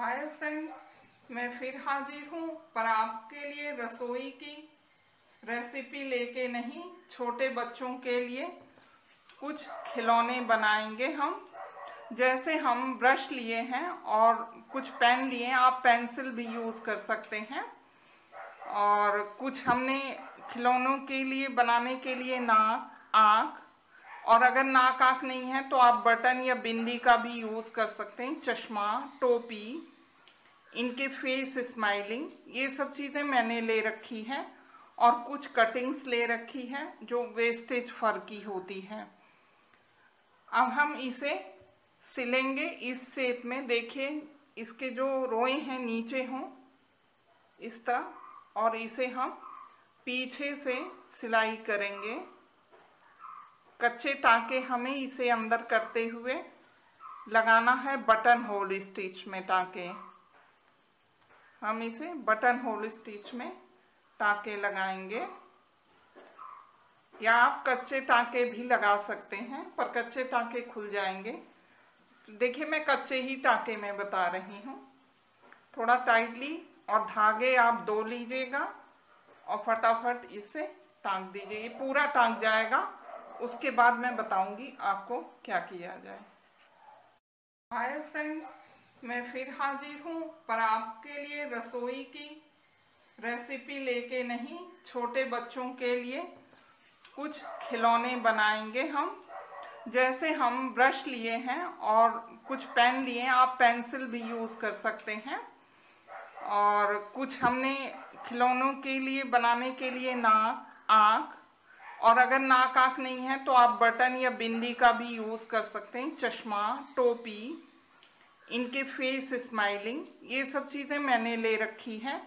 Hi friends मैं फिर हाजिर हूँ, पर आपके लिए रसोई की रेसिपी लेके नहीं, छोटे बच्चों के लिए कुछ खिलौने बनाएँगे हम। जैसे हम ब्रश लिए हैं और कुछ पेन लिए हैं, आप पेंसिल भी यूज़ कर सकते हैं। और कुछ हमने खिलौनों के लिए, बनाने के लिए नाक आँख और अगर नाक आँख नहीं है तो आप बटन या बिंदी का भी यूज़ कर सकते हैं, चश्मा, टोपी। इनके फेस स्माइलिंग ये सब चीज़ें मैंने ले रखी है और कुछ कटिंग्स ले रखी है जो वेस्टेज फर की होती है। अब हम इसे सिलेंगे, इस शेप में देखिए इसके जो रोए हैं नीचे हों, इस तरह, और इसे हम पीछे से सिलाई करेंगे। कच्चे टाके हमें इसे अंदर करते हुए लगाना है बटन होल स्टिच में टाके हम इसे बटन होल स्टिच में टाके लगाएँगे। या आप कच्चे टाके भी लगा सकते हैं, पर कच्चे टाके खुल जाएँगे। देखिए, मैं कच्चे ही टाके में बता रही हूँ। थोड़ा टाइटली और धागे आप दो लीजिएगा और फटाफट इसे टांग दीजिए। ये पूरा टांग जाएगा, उसके बाद मैं बताऊँगी आपको क्या किया जाए। हाय फ्रेंड्स मैं फिर हाजिर हूँ, पर आपके लिए रसोई की रेसिपी लेके नहीं, छोटे बच्चों के लिए कुछ खिलौने बनाएँगे हम। जैसे हम ब्रश लिए हैं और कुछ पेन लिए हैं, आप पेंसिल भी यूज़ कर सकते हैं। और कुछ हमने खिलौनों के लिए बनाने के लिए नाक आँख। और अगर नाक आँख नहीं है तो आप बटन या बिंदी का भी यूज़ कर सकते हैं, चश्मा, टोपी। इनके फेस स्माइलिंग ये सब चीज़ें मैंने ले रखी है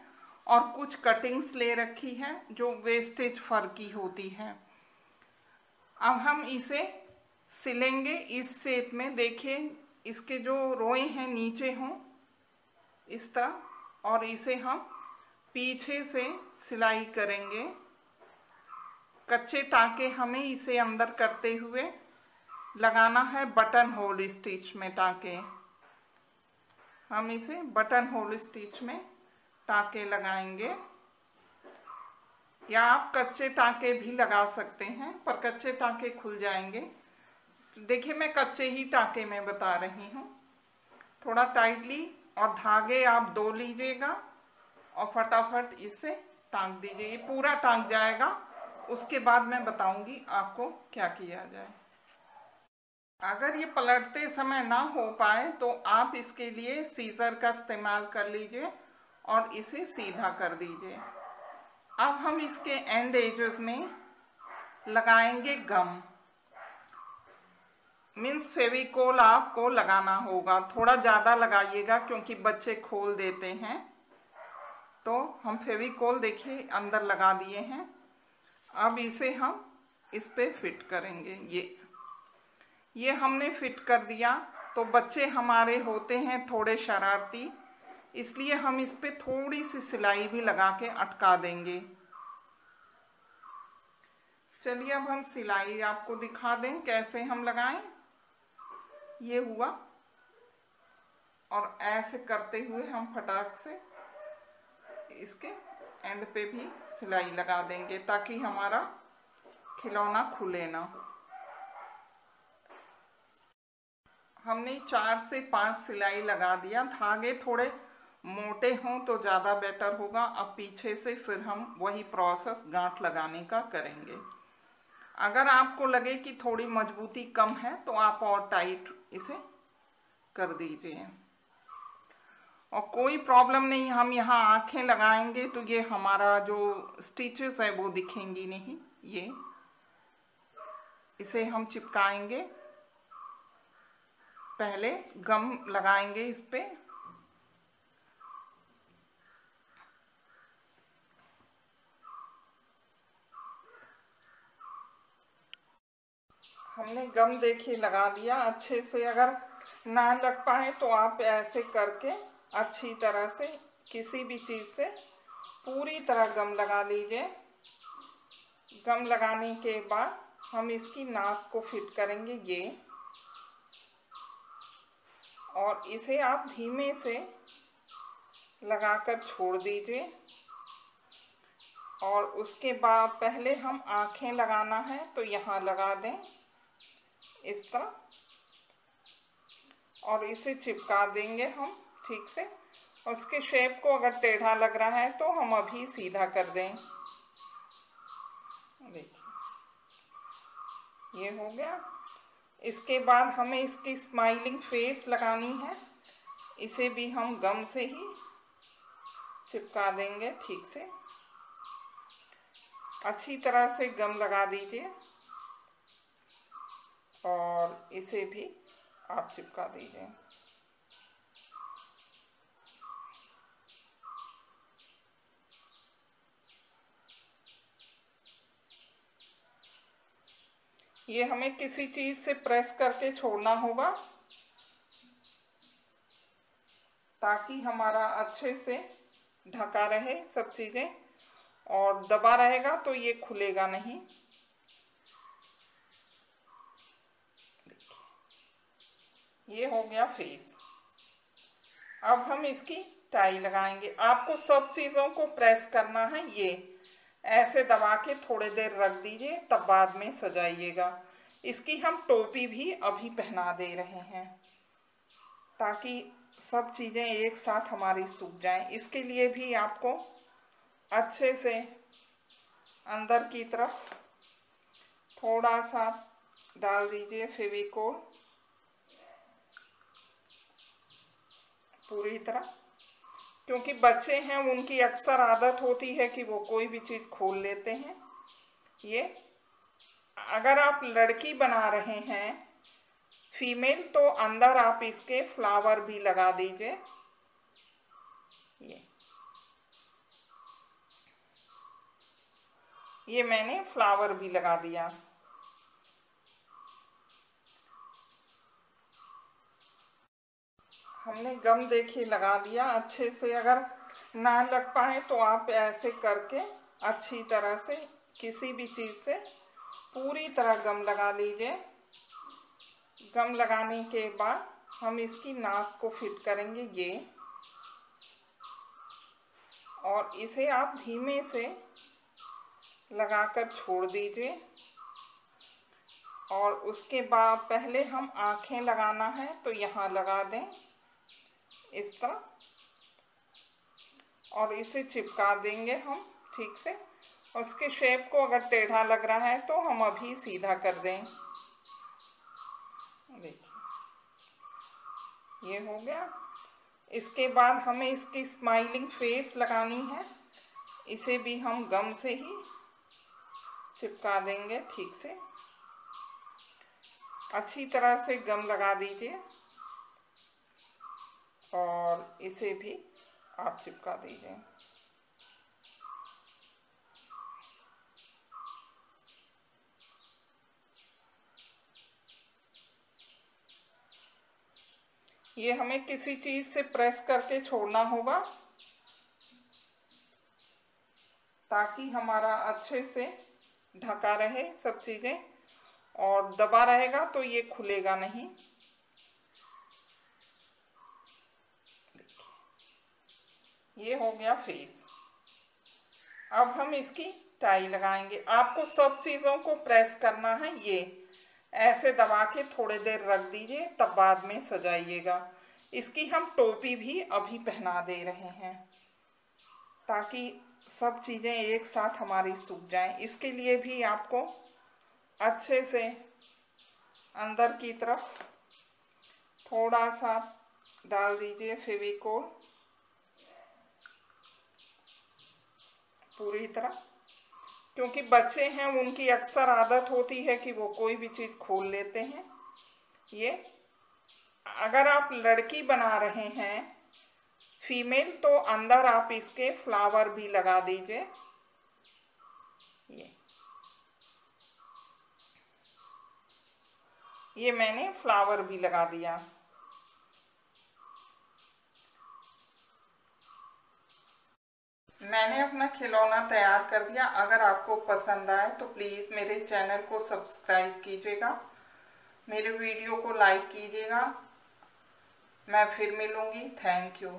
और कुछ कटिंग्स ले रखी है जो वेस्टेज फर की होती है। अब हम इसे सिलेंगे, इस शेप में देखिए इसके जो रोए हैं नीचे हों, इस तरह, और इसे हम पीछे से सिलाई करेंगे। कच्चे टाके हमें इसे अंदर करते हुए लगाना है बटन होल स्टिच में टाके। हम इसे बटन होल स्टिच में टाके लगाएँगे। या आप कच्चे टाके भी लगा सकते हैं, पर कच्चे टाके खुल जाएँगे। देखिए, मैं कच्चे ही टाके में बता रही हूँ। थोड़ा टाइटली और धागे आप दो लीजिएगा और फटाफट इसे टांग दीजिए। ये पूरा टांग जाएगा, उसके बाद मैं बताऊँगी आपको क्या किया जाए। अगर ये पलटते समय ना हो पाए तो आप इसके लिए सीजर का इस्तेमाल कर लीजिए और इसे सीधा कर दीजिए। अब हम इसके एंड एजेस में लगाएँगे गम मीन्स फेविकोल आपको लगाना होगा। थोड़ा ज़्यादा लगाइएगा क्योंकि बच्चे खोल देते हैं। तो हम फेविकोल देखिए, अंदर लगा दिए हैं। अब इसे हम इस पे फिट करेंगे। ये ये हमने फिट कर दिया। तो बच्चे हमारे होते हैं थोड़े शरारती, इसलिए हम इस पे थोड़ी सी सिलाई भी लगा के अटका देंगे। चलिए अब हम सिलाई आपको दिखा दें कैसे हम लगाएँ। ये हुआ। और ऐसे करते हुए हम फटाक से इसके एंड पे भी सिलाई लगा देंगे ताकि हमारा खिलौना खुले ना हमने चार से पाँच सिलाई लगा दिया। धागे थोड़े मोटे हों तो ज़्यादा बेटर होगा। अब पीछे से फिर हम वही प्रोसेस गांठ लगाने का करेंगे। अगर आपको लगे कि थोड़ी मजबूती कम है तो आप और टाइट इसे कर दीजिए। और कोई प्रॉब्लम नहीं, हम यहाँ आँखें लगाएँगे तो ये हमारा जो स्टिचेस है वो दिखेंगी नहीं। ये, इसे हम चिपकाएँगे। पहले गम लगाएँगे इस पे। हमने गम देखिए लगा लिया अच्छे से। अगर ना लग पाए तो आप ऐसे करके अच्छी तरह से, किसी भी चीज़ से पूरी तरह गम लगा लीजिए। गम लगाने के बाद हम इसकी नाक को फिट करेंगे, ये। और इसे आप धीमे से लगाकर छोड़ दीजिए। और उसके बाद पहले हम आँखें लगाना है तो यहाँ लगा दें इस तरह। और इसे चिपका देंगे हम ठीक से। उसके शेप को अगर टेढ़ा लग रहा है तो हम अभी सीधा कर दें। देखिए, ये हो गया। इसके बाद हमें इसकी स्माइलिंग फेस लगानी है। इसे भी हम गम से ही चिपका देंगे ठीक से। अच्छी तरह से गम लगा दीजिए और इसे भी आप चिपका दीजिए। ये हमें किसी चीज़ से प्रेस करके छोड़ना होगा ताकि हमारा अच्छे से ढका रहे सब चीज़ें और दबा रहेगा तो ये खुलेगा नहीं। ये हो गया फेस। अब हम इसकी टाई लगाएँगे। आपको सब चीज़ों को प्रेस करना है, ये। ऐसे दबा के थोड़ी देर रख दीजिए, तब बाद में सजाइएगा। इसकी हम टोपी भी अभी पहना दे रहे हैं, ताकि सब चीज़ें एक साथ हमारी सूख जाएँ। इसके लिए भी आपको अच्छे से अंदर की तरफ़ थोड़ा सा डाल दीजिए फेविकोल। पूरी तरह क्योंकि बच्चे हैं, उनकी अक्सर आदत होती है कि वो कोई भी चीज़ खोल लेते हैं। ये, अगर आप लड़की बना रहे हैं, फीमेल तो अंदर आप इसके फ्लावर भी लगा दीजिए। ये। ये मैंने फ्लावर भी लगा दिया। हमने गम देखिए लगा लिया अच्छे से। अगर ना लग पाए तो आप ऐसे करके अच्छी तरह से, किसी भी चीज़ से पूरी तरह गम लगा लीजिए। गम लगाने के बाद हम इसकी नाक को फिट करेंगे ये। और इसे आप धीमे से लगाकर छोड़ दीजिए। और उसके बाद पहले हम आँखें लगाना है तो यहाँ लगा दें। इस तरह। और इसे चिपका देंगे हम ठीक से। उसके शेप को अगर टेढ़ा लग रहा है तो हम अभी सीधा कर दें। देखिए, ये हो गया। इसके बाद हमें इसकी स्माइलिंग फेस लगानी है। इसे भी हम गम से ही चिपका देंगे ठीक से। अच्छी तरह से गम लगा दीजिए। और इसे भी आप चिपका दीजिए। ये हमें किसी चीज़ से प्रेस करके छोड़ना होगा, ताकि हमारा अच्छे से ढका रहे सब चीज़ें, और दबा रहेगा तो ये खुलेगा नहीं। ये हो गया फेस। अब हम इसकी टाई लगाएँगे। आपको सब चीज़ों को प्रेस करना है ये। ऐसे दबा के थोड़ी देर रख दीजिए, तब बाद में सजाइएगा। इसकी हम टोपी भी अभी पहना दे रहे हैं, ताकि सब चीज़ें एक साथ हमारी सूख जाएँ। इसके लिए भी आपको अच्छे से अंदर की तरफ़ थोड़ा सा डाल दीजिए फेविकोल। पूरी तरह। क्योंकि बच्चे हैं, उनकी अक्सर आदत होती है कि वो कोई भी चीज़ खोल लेते हैं। ये, अगर आप लड़की बना रहे हैं, फीमेल तो अंदर आप इसके फ्लावर भी लगा दीजिए। ये। ये मैंने फ्लावर भी लगा दिया। मैंने अपना खिलौना तैयार कर दिया। अगर आपको पसंद आए तो प्लीज़ मेरे चैनल को सब्सक्राइब कीजिएगा। मेरे वीडियो को लाइक कीजिएगा। मैं फिर मिलूँगी। Thank you